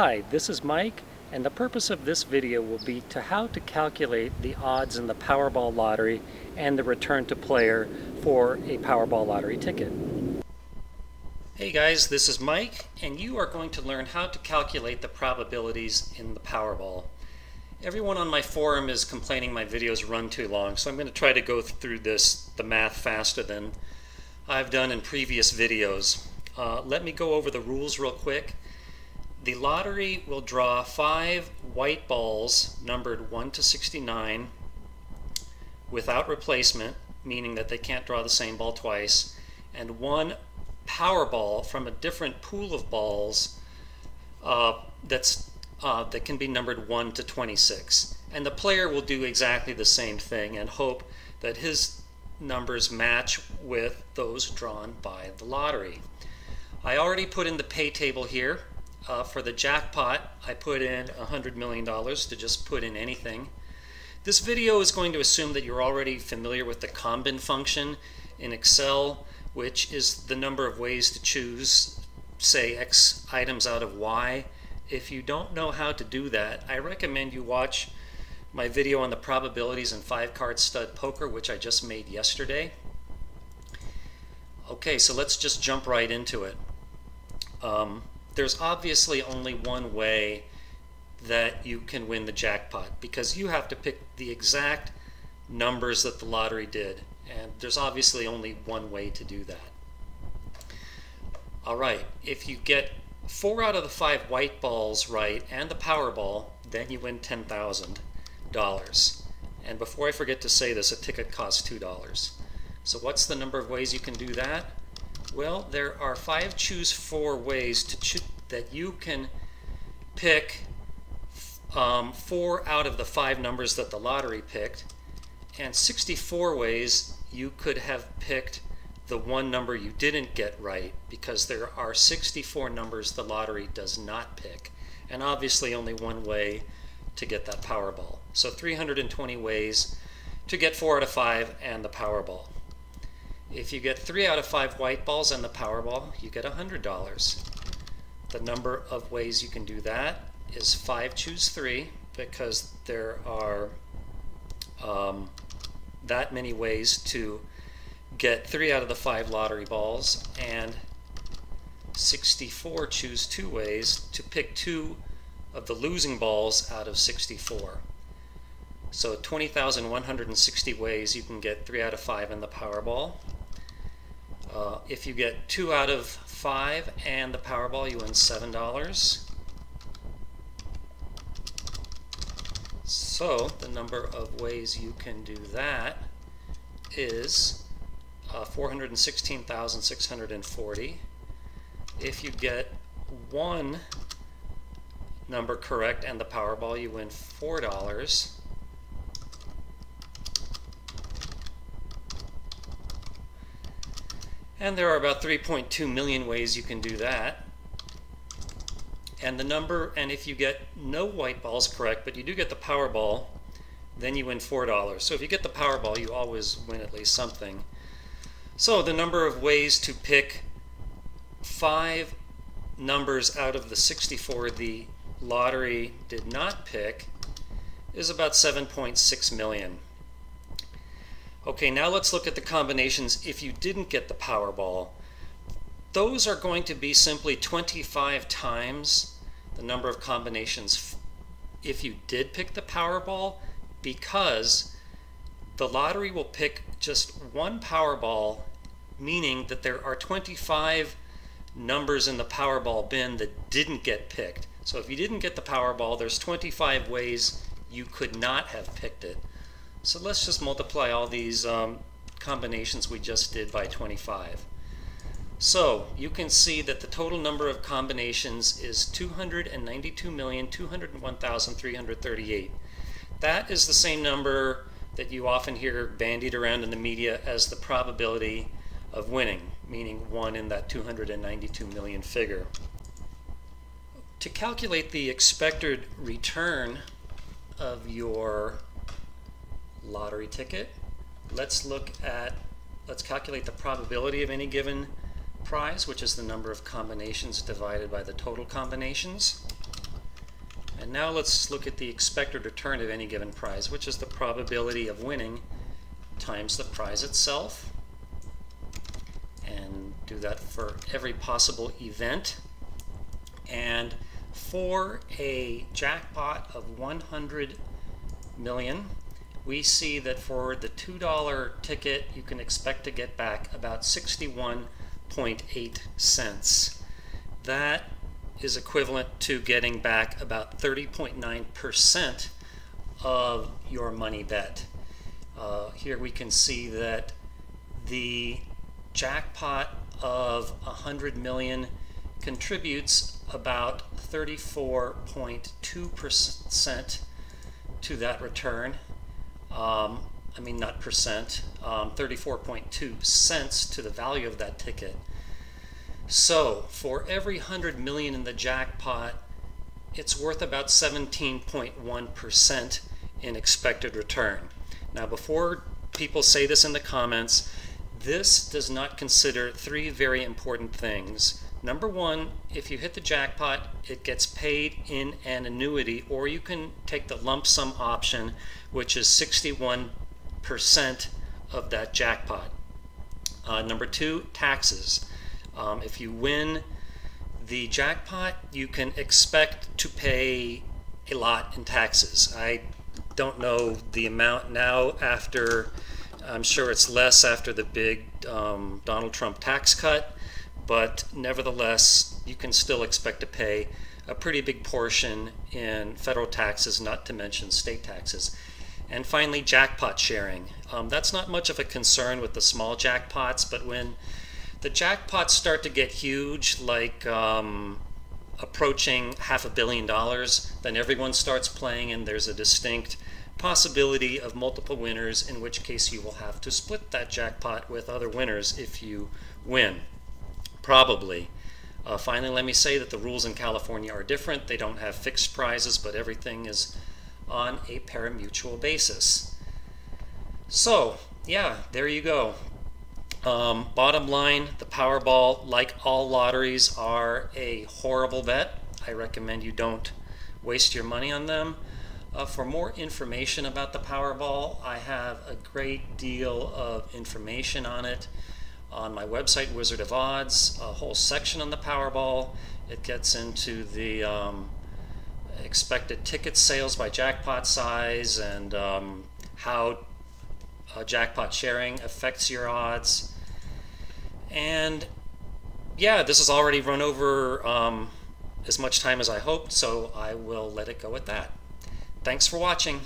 Hi, this is Mike, and the purpose of this video will be to how to calculate the odds in the Powerball lottery and the return to player for a Powerball lottery ticket. Hey guys, this is Mike, and you are going to learn how to calculate the probabilities in the Powerball. Everyone on my forum is complaining my videos run too long, so I'm going to try to go through this, the math, faster than I've done in previous videos. Uh, let me go over the rules real quick. The lottery will draw five white balls numbered 1 to 69 without replacement, meaning that they can't draw the same ball twice, and one Powerball from a different pool of balls uh, that's uh, that can be numbered 1 to 26. And the player will do exactly the same thing and hope that his numbers match with those drawn by the lottery. I already put in the pay table here. Uh, for the jackpot, I put in $100 million to just put in anything. This video is going to assume that you're already familiar with the combin function in Excel, which is the number of ways to choose, say, X items out of Y. If you don't know how to do that, I recommend you watch my video on the probabilities in five card stud poker, which I just made yesterday. Okay, so let's just jump right into it. Um, there's obviously only one way that you can win the jackpot because you have to pick the exact numbers that the lottery did. And there's obviously only one way to do that. All right, if you get four out of the five white balls right and the Powerball, then you win $10,000. And before I forget to say this, a ticket costs $2. So what's the number of ways you can do that? Well, there are five choose four ways to cho that you can pick um, four out of the five numbers that the lottery picked, and 64 ways you could have picked the one number you didn't get right because there are 64 numbers the lottery does not pick, and obviously only one way to get that Powerball. So 320 ways to get four out of five and the Powerball. If you get three out of five white balls and the Powerball, you get $100. The number of ways you can do that is five choose three because there are um, that many ways to get three out of the five lottery balls and 64 choose two ways to pick two of the losing balls out of 64. So 20,160 ways you can get three out of five in the Powerball. Uh, if you get two out of five and the Powerball, you win $7. So the number of ways you can do that is uh, 416,640. If you get one number correct and the Powerball, you win $4. And there are about 3.2 million ways you can do that. And the number, and if you get no white balls correct, but you do get the Powerball, then you win $4. So if you get the Powerball, you always win at least something. So the number of ways to pick five numbers out of the 64 the lottery did not pick is about 7.6 million. Okay, now let's look at the combinations if you didn't get the Powerball. Those are going to be simply 25 times the number of combinations if you did pick the Powerball because the lottery will pick just one Powerball, meaning that there are 25 numbers in the Powerball bin that didn't get picked. So if you didn't get the Powerball, there's 25 ways you could not have picked it. So let's just multiply all these um, combinations we just did by 25. So you can see that the total number of combinations is 292,201,338. That is the same number that you often hear bandied around in the media as the probability of winning, meaning 1 in that 292 million figure. To calculate the expected return of your lottery ticket. Let's look at, let's calculate the probability of any given prize, which is the number of combinations divided by the total combinations. And now let's look at the expected return of any given prize, which is the probability of winning times the prize itself. And do that for every possible event. And for a jackpot of 100 million, we see that for the $2 ticket, you can expect to get back about 61.8 cents. That is equivalent to getting back about 30.9% of your money bet. Uh, here we can see that the jackpot of 100 million contributes about 34.2% to that return. Um, I mean, not percent, um, 34.2 cents to the value of that ticket. So for every 100 million in the jackpot, it's worth about 17.1% in expected return. Now before people say this in the comments, this does not consider three very important things. Number one, if you hit the jackpot, it gets paid in an annuity, or you can take the lump sum option, which is 61% of that jackpot. Uh, number two, taxes. Um, if you win the jackpot, you can expect to pay a lot in taxes. I don't know the amount now after, I'm sure it's less after the big um, Donald Trump tax cut, but nevertheless, you can still expect to pay a pretty big portion in federal taxes, not to mention state taxes. And finally, jackpot sharing. Um, that's not much of a concern with the small jackpots, but when the jackpots start to get huge, like um, approaching half a billion dollars, then everyone starts playing and there's a distinct possibility of multiple winners, in which case you will have to split that jackpot with other winners if you win. Probably. Uh, finally, let me say that the rules in California are different. They don't have fixed prizes, but everything is on a pari-mutuel basis. So, yeah, there you go. Um, bottom line, the Powerball, like all lotteries, are a horrible bet. I recommend you don't waste your money on them. Uh, for more information about the Powerball, I have a great deal of information on it on my website, Wizard of Odds, a whole section on the Powerball. It gets into the um, expected ticket sales by jackpot size and um, how uh, jackpot sharing affects your odds. And yeah, this has already run over um, as much time as I hoped, so I will let it go at that. Thanks for watching.